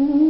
Mm-hmm.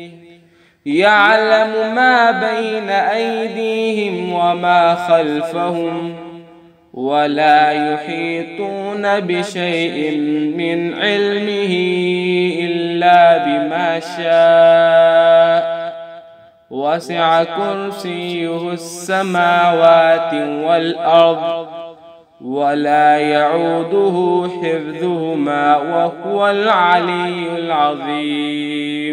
يعلم ما بين أيديهم وما خلفهم ولا يحيطون بشيء من علمه إلا بما شاء. وسع كرسيه السماوات والأرض ولا يعوده حفظهما وهو العلي العظيم.